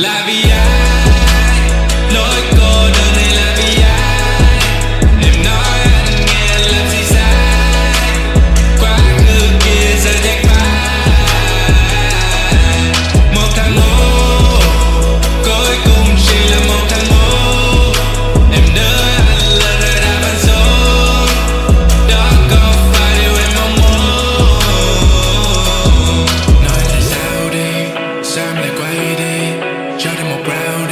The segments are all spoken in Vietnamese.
La vía. Round.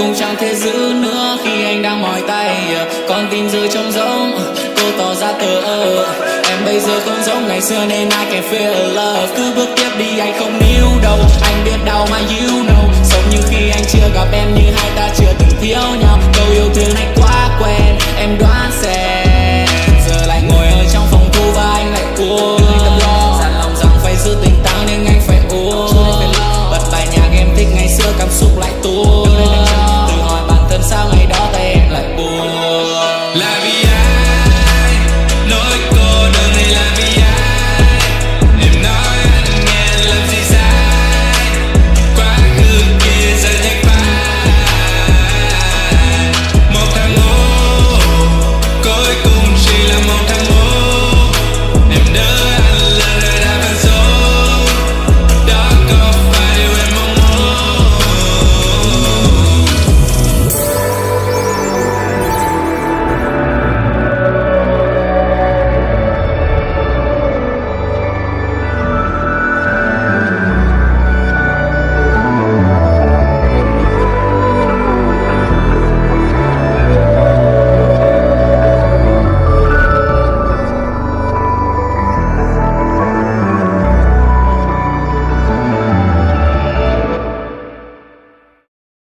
cũng chẳng thể giữ nữa khi anh đang mỏi tay. Con tim rơi trong rỗng, cô tỏ ra thờ ơ. Em bây giờ không giống ngày xưa nên ai can feel love. Cứ bước tiếp đi, anh không níu đâu anh biết đau mà you know. Sống như khi anh chưa gặp em như hai ta chưa từng thiếu nhau.